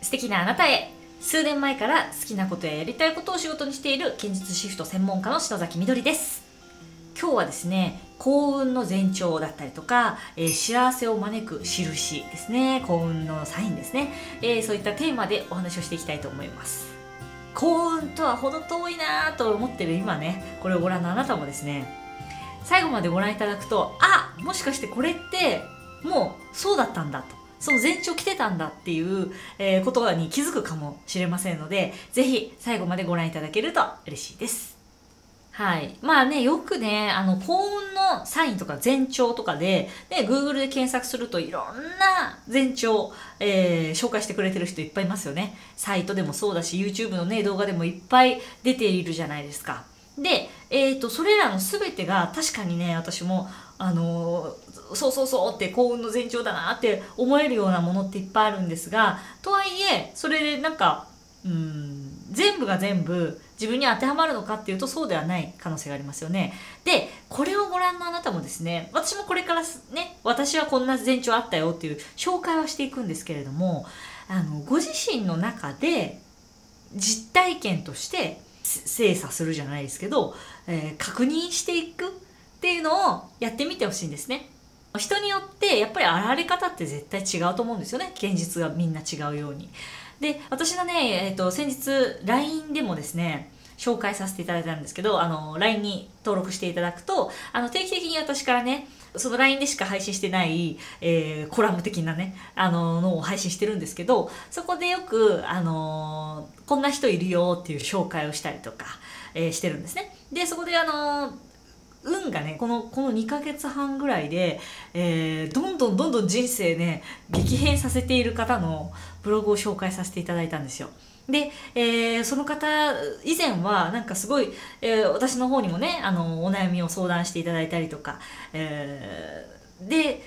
素敵なあなたへ。数年前から好きなことややりたいことを仕事にしている堅実シフト専門家の篠崎みどりです。今日はですね幸運の前兆だったりとか、えー、幸せを招く印ですね。幸運のサインですね、えー、そういったテーマでお話をしていきたいと思います。幸運とは程遠いなぁと思ってる今ねこれをご覧のあなたもですね最後までご覧いただくとあもしかしてこれってもうそうだったんだと。その前兆来てたんだっていう、えー、ことに気づくかもしれませんので、ぜひ最後までご覧いただけると嬉しいです。はい。まあね、よくね、あの、幸運のサインとか前兆とかで、ね、Google で検索するといろんな前兆、えー、紹介してくれてる人いっぱいいますよね。サイトでもそうだし、YouTube のね、動画でもいっぱい出ているじゃないですか。で、えっ、ー、と、それらの全てが確かにね、私も、あのー、そうそうそうって幸運の前兆だなって思えるようなものっていっぱいあるんですが、とはいえ、それでなんか、うん、全部が全部自分に当てはまるのかっていうとそうではない可能性がありますよね。で、これをご覧のあなたもですね、私もこれからね、私はこんな前兆あったよっていう紹介はしていくんですけれども、あの、ご自身の中で実体験として精査するじゃないですけど、えー、確認していくっていうのをやってみてほしいんですね。人によってやっぱり現れ方って絶対違うと思うんですよね。現実がみんな違うように。で、私のね、えっ、ー、と、先日 LINE でもですね、紹介させていただいたんですけど、あの、LINE に登録していただくと、あの、定期的に私からね、その LINE でしか配信してない、えー、コラム的なね、あの、のを配信してるんですけど、そこでよく、あのこんな人いるよっていう紹介をしたりとか、えー、してるんですね。で、そこであの運がね、この、この2ヶ月半ぐらいで、えー、どんどんどんどん人生ね、激変させている方のブログを紹介させていただいたんですよ。で、えー、その方、以前はなんかすごい、えー、私の方にもね、あの、お悩みを相談していただいたりとか、えー、で、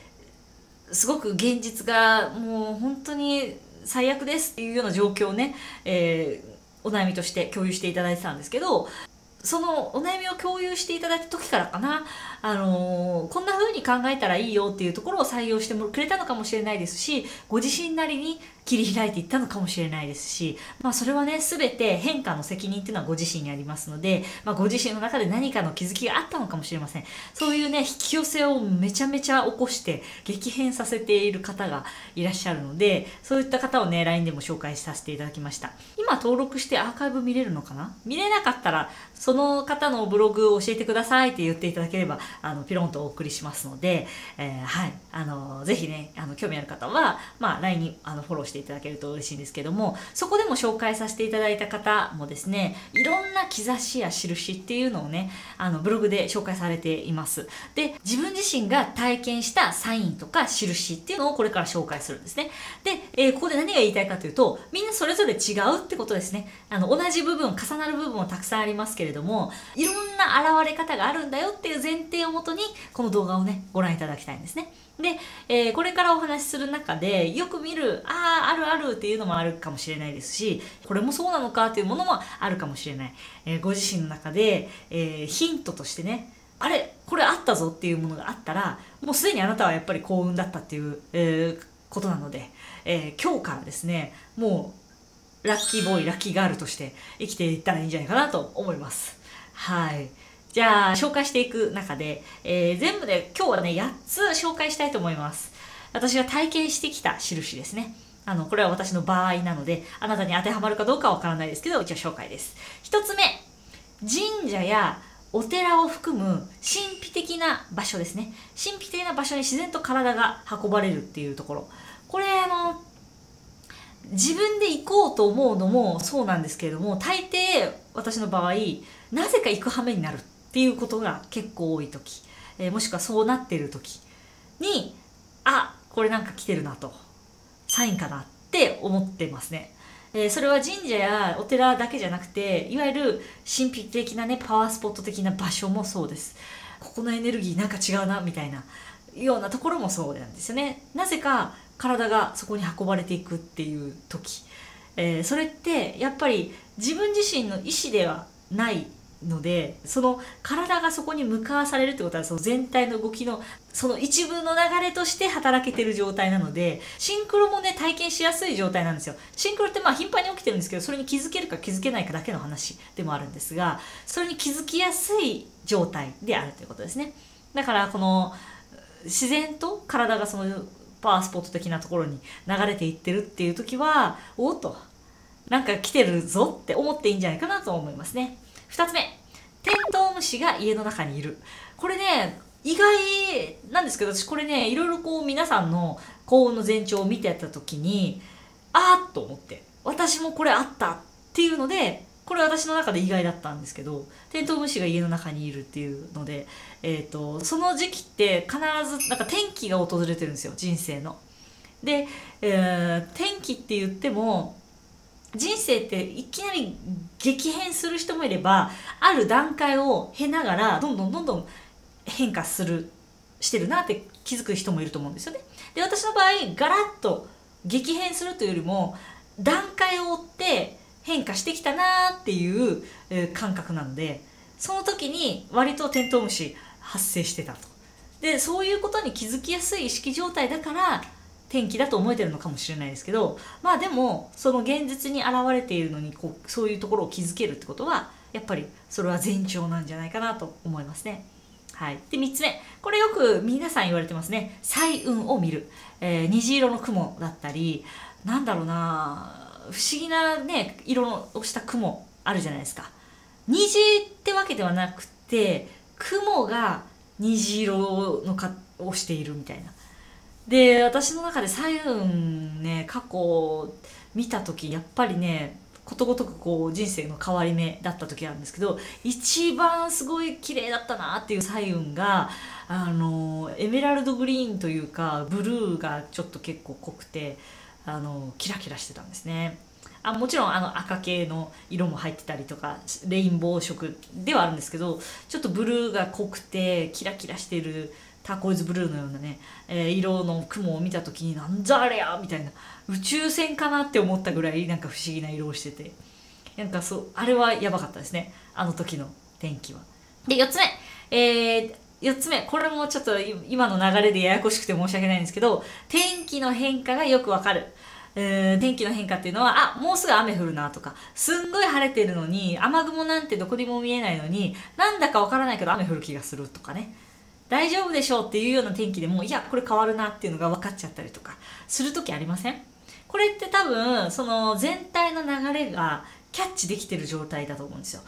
すごく現実がもう本当に最悪ですっていうような状況をね、え、お悩みとして共有していただいてたんですけど、そのお悩みを共有していただいた時からかな、あのー、こんな風に考えたらいいよっていうところを採用してくれたのかもしれないですし、ご自身なりに切り開いていったのかもしれないですし、まあそれはね、すべて変化の責任っていうのはご自身にありますので、まあご自身の中で何かの気づきがあったのかもしれません。そういうね、引き寄せをめちゃめちゃ起こして激変させている方がいらっしゃるので、そういった方をね、LINE でも紹介させていただきました。今登録してアーカイブ見れるのかな？見れなかったら、その方のブログを教えてくださいって言っていただければ、あの、ピロンとお送りしますので、えー、はい、あの、ぜひね、あの、興味ある方は、まあ、LINE にあのフォローしてしていただけると嬉しいんですけども、そこでも紹介させていただいた方もですね、いろんな兆しや印っていうのをね、あの、ブログで紹介されています。で、自分自身が体験したサインとか印っていうのをこれから紹介するんですね。で、えー、ここで何が言いたいかというと、みんなそれぞれ違うってことですね。あの、同じ部分、重なる部分もたくさんありますけれども、いろんな現れ方があるんだよっていう前提をもとに、この動画をね、ご覧いただきたいんですね。で、えー、これからお話しする中で、よく見る、ああ、あるあるっていうのもあるかもしれないですし、これもそうなのかっていうものもあるかもしれない。えー、ご自身の中で、えー、ヒントとしてね、あれこれあったぞっていうものがあったら、もうすでにあなたはやっぱり幸運だったっていう、えことなので、え今日からですね、もう、ラッキーボーイ、ラッキーガールとして生きていったらいいんじゃないかなと思います。はい。じゃあ、紹介していく中で、えー、全部で今日はね、8つ紹介したいと思います。私が体験してきた印ですね。あの、これは私の場合なので、あなたに当てはまるかどうかはわからないですけど、一応紹介です。1つ目、神社やお寺を含む神秘的な場所ですね。神秘的な場所に自然と体が運ばれるっていうところ。これ、あの、自分で行こうと思うのもそうなんですけれども、大抵私の場合、なぜか行く羽目になるっていうことが結構多い時、えー、もしくはそうなってる時にあこれなんか来てるなとサインかなって思ってますね。えー、それは神社やお寺だけじゃなくていわゆる神秘的なねパワースポット的な場所もそうです。ここのエネルギーなんか違うなみたいなようなところもそうなんですよね。なぜか体がそこに運ばれていくっていう時、えー、それってやっぱり自分自身の意思ではないのでその体がそこに向かわされるってことはその全体の動きのその一部の流れとして働けてる状態なのでシンクロもね体験しやすい状態なんですよ。シンクロってまあ頻繁に起きてるんですけどそれに気づけるか気づけないかだけの話でもあるんですがそれに気づきやすい状態であるということですね。だからこの自然と体がそのパワースポット的なところに流れていってるっていう時はおっとなんか来てるぞって思っていいんじゃないかなと思いますね。2つ目。テントウムシが家の中にいる。これね意外なんですけど私これねいろいろこう皆さんの幸運の前兆を見てやった時にあーっと思って。私もこれあったっていうのでこれ私の中で意外だったんですけどテントウムシが家の中にいるっていうので、えーと、その時期って必ずなんか転機が訪れてるんですよ人生の。で、えー、転機って言っても人生っていきなり激変する人もいればある段階を経ながらどんどんどんどん変化するしてるなって気づく人もいると思うんですよね。で私の場合ガラッと激変するというよりも段階を追って変化してきたなっていう、感覚なのでその時に割とテントウムシ発生してたと。でそういうことに気づきやすい意識状態だから天気だと思えてるのかもしれないですけどまあでもその現実に現れているのにこうそういうところを気づけるってことはやっぱりそれは前兆なんじゃないかなと思いますね。はい、で3つ目。これよく皆さん言われてますね。彩雲を見る、えー、虹色の雲だったりなんだろうな不思議なね色をした雲あるじゃないですか。虹ってわけではなくて雲が虹色のかをしているみたいな。で私の中で彩雲ね過去見た時やっぱりねことごとくこう人生の変わり目だった時なんですけど一番すごい綺麗だったなっていう彩雲があのエメラルドグリーンというかブルーがちょっと結構濃くてあのキラキラしてたんですね。あもちろんあの赤系の色も入ってたりとかレインボー色ではあるんですけどちょっとブルーが濃くてキラキラしてるターコイズブルーのようなね、えー、色の雲を見た時になんじゃあれやみたいな宇宙船かなって思ったぐらいなんか不思議な色をしてて。なんかそうあれはやばかったですね。あの時の天気は。で4つ目。えー4つ目。これもちょっと今の流れでややこしくて申し訳ないんですけど天気の変化がよくわかる。えー、天気の変化っていうのはあもうすぐ雨降るなとかすんごい晴れてるのに雨雲なんてどこにも見えないのになんだかわからないけど雨降る気がするとかね。大丈夫でしょうっていうような天気でもいやこれ変わるなっていうのが分かっちゃったりとかする時ありません？これって多分その全体の流れがキャッチできてる状態だと思うんですよ。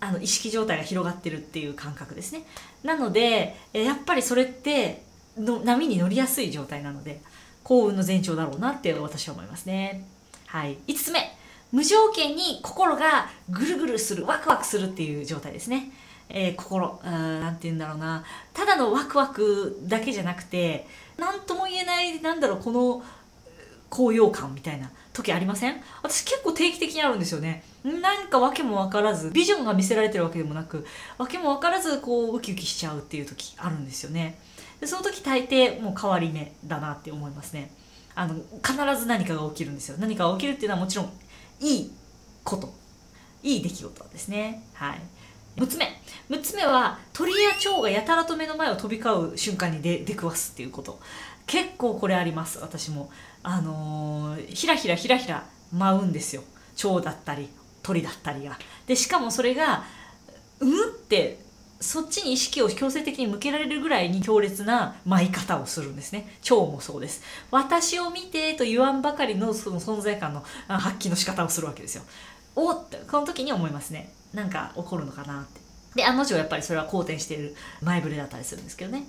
あの意識状態が広がってるっていう感覚ですね。なのでやっぱりそれっての波に乗りやすい状態なので幸運の前兆だろうなって私は思いますね。はい。5つ目。無条件に心がぐるぐるするワクワクするっていう状態ですね。えー、心何て言うんだろうな。ただのワクワクだけじゃなくて何とも言えないなんだろうこの高揚感みたいな時ありません？私結構定期的にあるんですよね。何か訳も分からずビジョンが見せられてるわけでもなく訳も分からずこうウキウキしちゃうっていう時あるんですよね。でその時大抵もう変わり目だなって思いますね。あの必ず何かが起きるんですよ。何かが起きるっていうのはもちろんいいこと。いい出来事ですね。はい。6つ目。6つ目は鳥や蝶がやたらと目の前を飛び交う瞬間に出出くわすっていうこと。結構これあります私も。あのー、ひらひらひらひら舞うんですよ。蝶だったり鳥だったりが。でしかもそれがうんってそっちに意識を強制的に向けられるぐらいに強烈な舞い方をするんですね。蝶もそうです。私を見てと言わんばかりのその存在感の発揮の仕方をするわけですよ。おってこの時に思いますね。なんか起こるのかなって。で案の定やっぱりそれは好転している前触れだったりするんですけどね。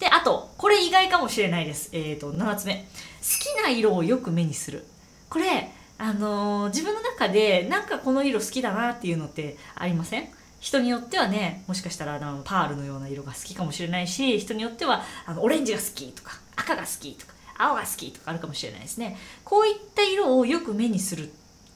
であとこれ意外かもしれないです。えっ、ー、と7つ目。好きな色をよく目にする。これあのー、自分の中でなんかこの色好きだなっていうのってありません？人によってはねもしかしたらあのパールのような色が好きかもしれないし人によってはあのオレンジが好きとか赤が好きとか青が好きとかあるかもしれないですね。こういった色をよく目にする。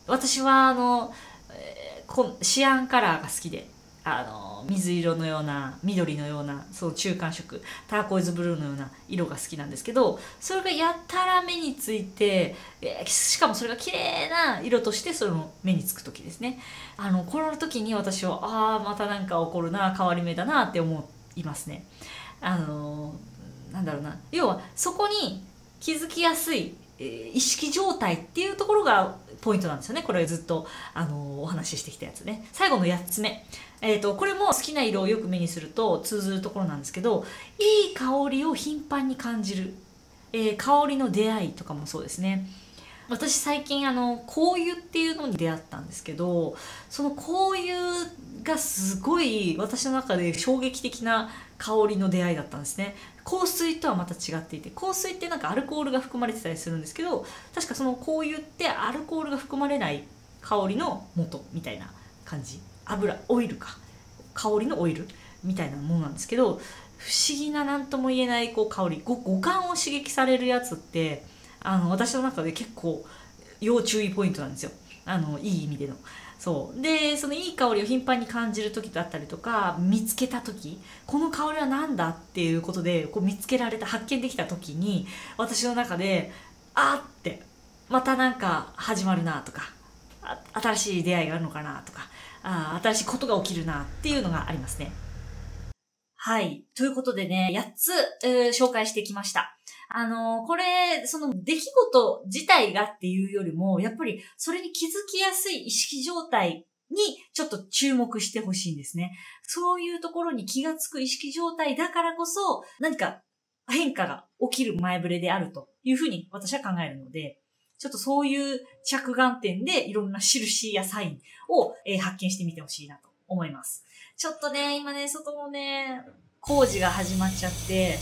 私はあの、えー、シアンカラーが好きで。あの水色のような緑のようなその中間色ターコイズブルーのような色が好きなんですけどそれがやたら目について、えー、しかもそれが綺麗な色としてその目につく時ですね。あのこの時に私はああまたなんか起こるな変わり目だなって思いますね。あのなんだろうな。要はそこに気づきやすい意識状態っていうところがポイントなんですよね。これずっと、あのお話ししてきたやつね。最後の8つ目。えっ、ー、と、これも好きな色をよく目にすると通ずるところなんですけど、いい香りを頻繁に感じる。えー、香りの出会いとかもそうですね。私最近あの香油っていうのに出会ったんですけどその香油がすごい私の中で衝撃的な香りの出会いだったんですね。香水とはまた違っていて香水ってなんかアルコールが含まれてたりするんですけど確かその香油ってアルコールが含まれない香りの元みたいな感じ。油オイルか。香りのオイルみたいなものなんですけど不思議な何とも言えないこう香り。五感を刺激されるやつってあの私の中で結構要注意ポイントなんですよあのいい意味での。そうでそのいい香りを頻繁に感じる時だったりとか見つけた時この香りは何だっていうことでこう見つけられた発見できた時に私の中であってまたなんか始まるなとか新しい出会いがあるのかなとかあ新しいことが起きるなっていうのがありますね。はい。ということでね、8つ、えー、紹介してきました。あの、これ、その出来事自体がっていうよりも、やっぱりそれに気づきやすい意識状態にちょっと注目してほしいんですね。そういうところに気がつく意識状態だからこそ、何か変化が起きる前触れであるというふうに私は考えるので、ちょっとそういう着眼点でいろんな印やサインを、え、発見してみてほしいなと思います。ちょっとね、今ね、外もね、工事が始まっちゃって、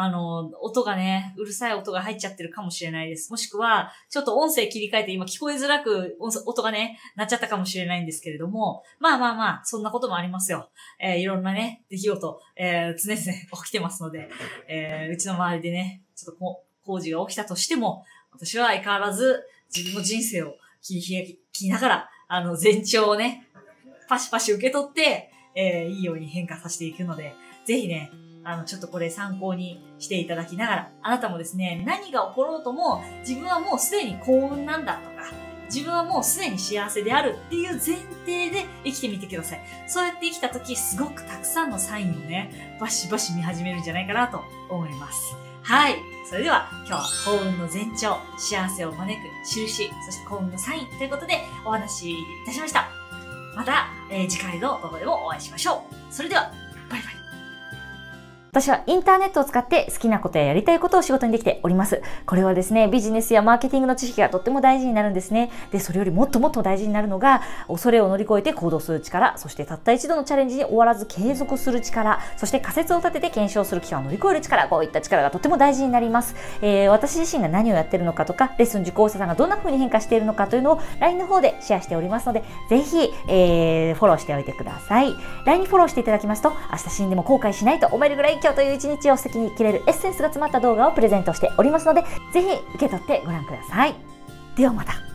あの、音がね、うるさい音が入っちゃってるかもしれないです。もしくは、ちょっと音声切り替えて今聞こえづらく音がね、なっちゃったかもしれないんですけれども、まあまあまあ、そんなこともありますよ。えー、いろんなね、出来事、えー、常々起きてますので、えー、うちの周りでね、ちょっとこ工事が起きたとしても、私は相変わらず自分の人生を切り開きながら、あの、前兆をね、パシパシ受け取って、えー、いいように変化させていくので、ぜひね、あの、ちょっとこれ参考にしていただきながら、あなたもですね、何が起ころうとも、自分はもうすでに幸運なんだとか、自分はもうすでに幸せであるっていう前提で生きてみてください。そうやって生きた時、すごくたくさんのサインをね、バシバシ見始めるんじゃないかなと思います。はい。それでは、今日は幸運の前兆、幸せを招く印、そして幸運のサインということでお話しいたしました。また、えー、次回の動画でもお会いしましょう。それでは、私はインターネットを使って好きなことややりたいことを仕事にできております。これはですね、ビジネスやマーケティングの知識がとっても大事になるんですね。で、それよりもっともっと大事になるのが、恐れを乗り越えて行動する力、そしてたった一度のチャレンジに終わらず継続する力、そして仮説を立てて検証する期間を乗り越える力、こういった力がとても大事になります。えー、私自身が何をやってるのかとか、レッスン受講者さんがどんな風に変化しているのかというのを LINE の方でシェアしておりますので、ぜひ、えー、フォローしておいてください。LINE にフォローしていただきますと、明日死んでも後悔しないと思えるぐらい今日という一日を素敵に生きれるエッセンスが詰まった動画をプレゼントしておりますので、ぜひ受け取ってご覧ください。ではまた。